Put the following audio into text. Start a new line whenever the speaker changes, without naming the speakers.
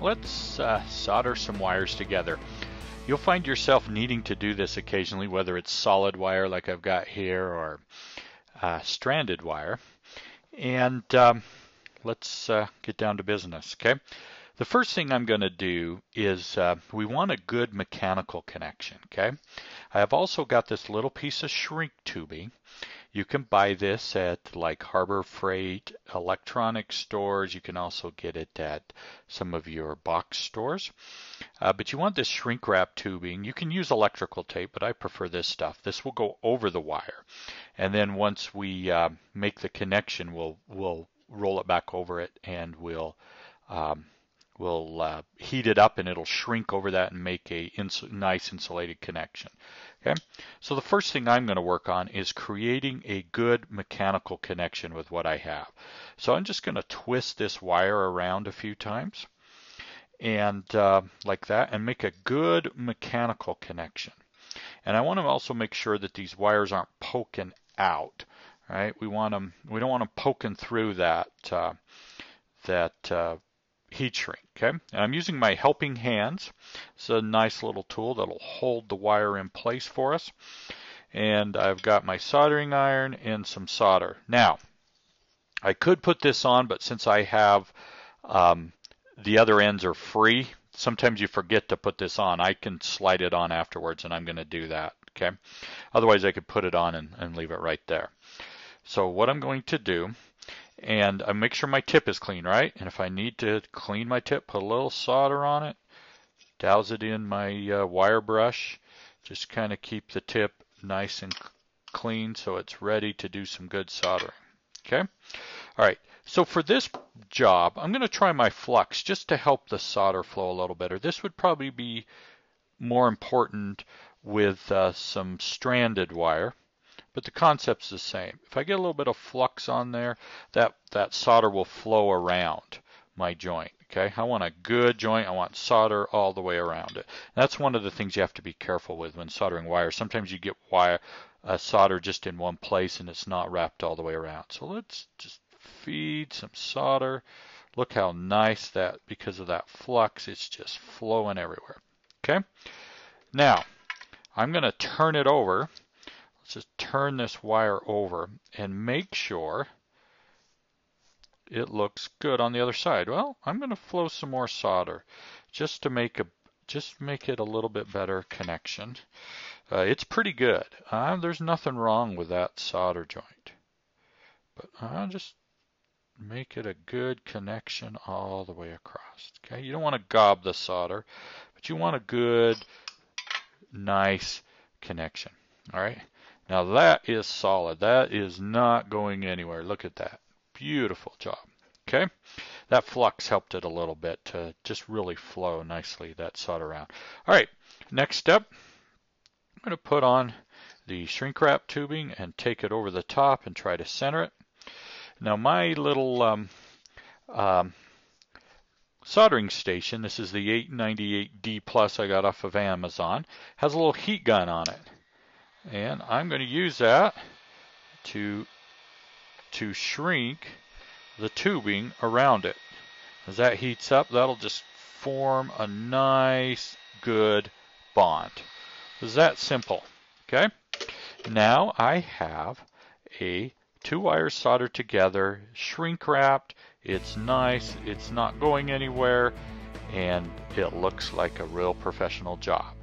let's uh, solder some wires together. You'll find yourself needing to do this occasionally, whether it's solid wire like I've got here or uh, stranded wire. And um, let's uh, get down to business, okay? The first thing I'm going to do is uh, we want a good mechanical connection, okay? I have also got this little piece of shrink tubing you can buy this at like Harbor Freight electronic stores. You can also get it at some of your box stores. Uh, but you want this shrink wrap tubing. You can use electrical tape, but I prefer this stuff. This will go over the wire. And then once we uh, make the connection, we'll, we'll roll it back over it and we'll um, we'll uh, heat it up and it'll shrink over that and make a ins nice insulated connection. Okay, so the first thing I'm going to work on is creating a good mechanical connection with what I have. So I'm just going to twist this wire around a few times and uh, like that and make a good mechanical connection. And I want to also make sure that these wires aren't poking out. Right? We want them. We don't want them poking through that uh, that uh, heat shrink. Okay, and I'm using my helping hands. It's a nice little tool that'll hold the wire in place for us. And I've got my soldering iron and some solder. Now, I could put this on, but since I have um, the other ends are free, sometimes you forget to put this on. I can slide it on afterwards, and I'm going to do that. Okay. Otherwise, I could put it on and, and leave it right there. So what I'm going to do and I make sure my tip is clean, right? And if I need to clean my tip, put a little solder on it, douse it in my uh, wire brush, just kind of keep the tip nice and clean so it's ready to do some good soldering. Okay? All right, so for this job, I'm going to try my flux just to help the solder flow a little better. This would probably be more important with uh, some stranded wire but the concept's the same. If I get a little bit of flux on there, that, that solder will flow around my joint. Okay, I want a good joint. I want solder all the way around it. That's one of the things you have to be careful with when soldering wire. Sometimes you get wire uh, solder just in one place and it's not wrapped all the way around. So let's just feed some solder. Look how nice that, because of that flux, it's just flowing everywhere. Okay, now I'm going to turn it over just turn this wire over and make sure it looks good on the other side. Well, I'm going to flow some more solder just to make a just make it a little bit better connection. Uh, it's pretty good. Uh, there's nothing wrong with that solder joint. But I'll just make it a good connection all the way across. Okay, you don't want to gob the solder, but you want a good, nice connection. All right. Now that is solid. That is not going anywhere. Look at that. Beautiful job. Okay. That flux helped it a little bit to just really flow nicely, that solder around. All right. Next step, I'm going to put on the shrink wrap tubing and take it over the top and try to center it. Now my little um, um, soldering station, this is the 898D Plus I got off of Amazon, has a little heat gun on it. And I'm going to use that to, to shrink the tubing around it. As that heats up, that'll just form a nice, good bond. It's that simple, okay? Now I have a two wires soldered together, shrink wrapped, it's nice, it's not going anywhere, and it looks like a real professional job.